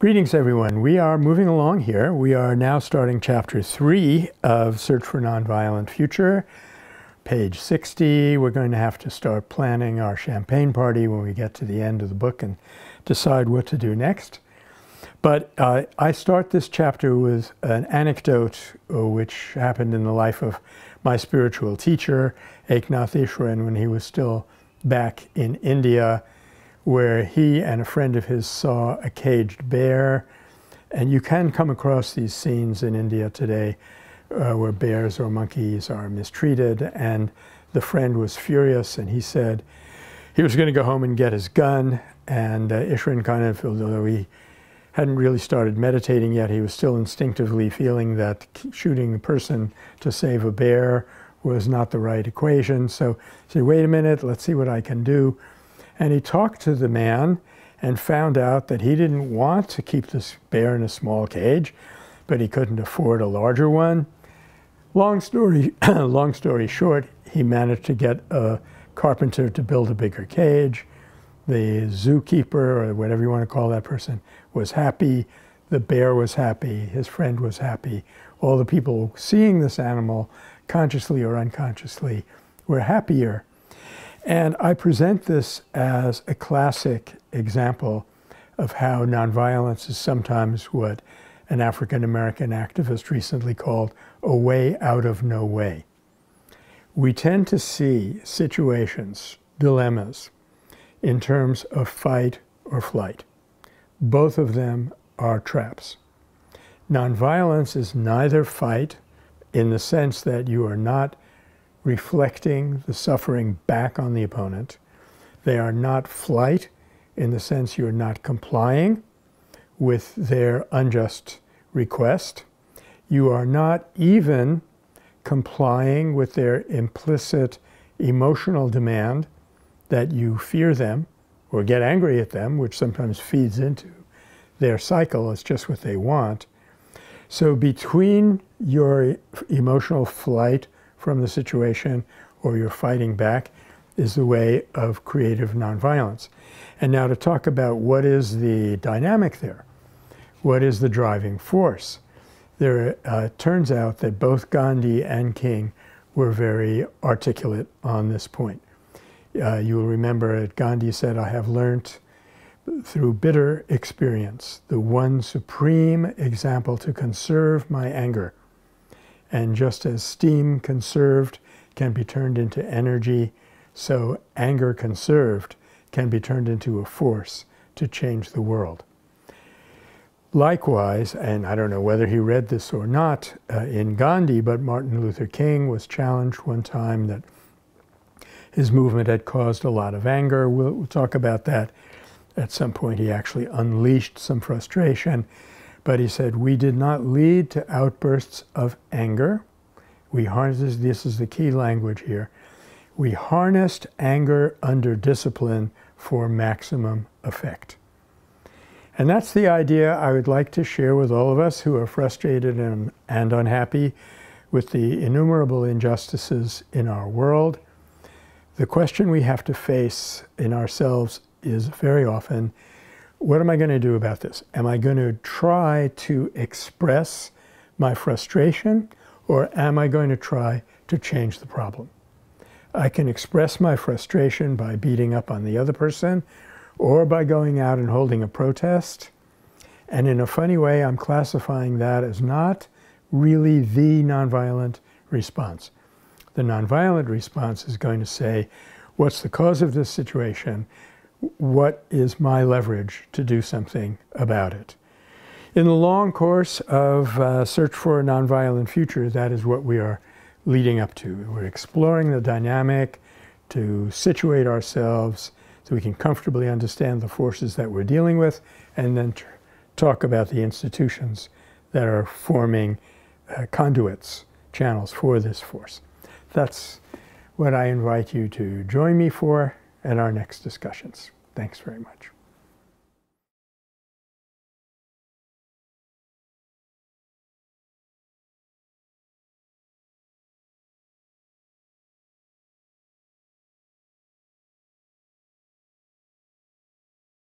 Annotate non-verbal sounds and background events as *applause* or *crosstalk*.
Greetings, everyone. We are moving along here. We are now starting chapter three of Search for Nonviolent Future, page 60. We're going to have to start planning our champagne party when we get to the end of the book and decide what to do next. But uh, I start this chapter with an anecdote uh, which happened in the life of my spiritual teacher, Eknath Easwaran, when he was still back in India where he and a friend of his saw a caged bear. And you can come across these scenes in India today uh, where bears or monkeys are mistreated. And the friend was furious and he said he was going to go home and get his gun. And uh, kind of, although he hadn't really started meditating yet, he was still instinctively feeling that shooting a person to save a bear was not the right equation. So he said, wait a minute, let's see what I can do. And he talked to the man and found out that he didn't want to keep this bear in a small cage, but he couldn't afford a larger one. Long story, *coughs* long story short, he managed to get a carpenter to build a bigger cage. The zookeeper, or whatever you want to call that person, was happy. The bear was happy. His friend was happy. All the people seeing this animal, consciously or unconsciously, were happier and I present this as a classic example of how nonviolence is sometimes what an African American activist recently called a way out of no way. We tend to see situations, dilemmas, in terms of fight or flight. Both of them are traps. Nonviolence is neither fight in the sense that you are not reflecting the suffering back on the opponent. They are not flight in the sense you're not complying with their unjust request. You are not even complying with their implicit emotional demand that you fear them or get angry at them, which sometimes feeds into their cycle. It's just what they want. So between your emotional flight from the situation or you're fighting back is the way of creative nonviolence. And now to talk about what is the dynamic there, what is the driving force? There uh, turns out that both Gandhi and King were very articulate on this point. Uh, you will remember that Gandhi said, I have learnt through bitter experience the one supreme example to conserve my anger and just as steam conserved can be turned into energy, so anger conserved can be turned into a force to change the world. Likewise, and I don't know whether he read this or not uh, in Gandhi, but Martin Luther King was challenged one time that his movement had caused a lot of anger. We'll, we'll talk about that. At some point, he actually unleashed some frustration but he said, we did not lead to outbursts of anger. We harnessed, this is the key language here. We harnessed anger under discipline for maximum effect. And that's the idea I would like to share with all of us who are frustrated and, and unhappy with the innumerable injustices in our world. The question we have to face in ourselves is very often what am I going to do about this? Am I going to try to express my frustration or am I going to try to change the problem? I can express my frustration by beating up on the other person or by going out and holding a protest. And in a funny way, I'm classifying that as not really the nonviolent response. The nonviolent response is going to say, what's the cause of this situation? What is my leverage to do something about it? In the long course of uh, Search for a Nonviolent Future, that is what we are leading up to. We're exploring the dynamic to situate ourselves so we can comfortably understand the forces that we're dealing with and then talk about the institutions that are forming uh, conduits, channels for this force. That's what I invite you to join me for at our next discussions. Thanks very much.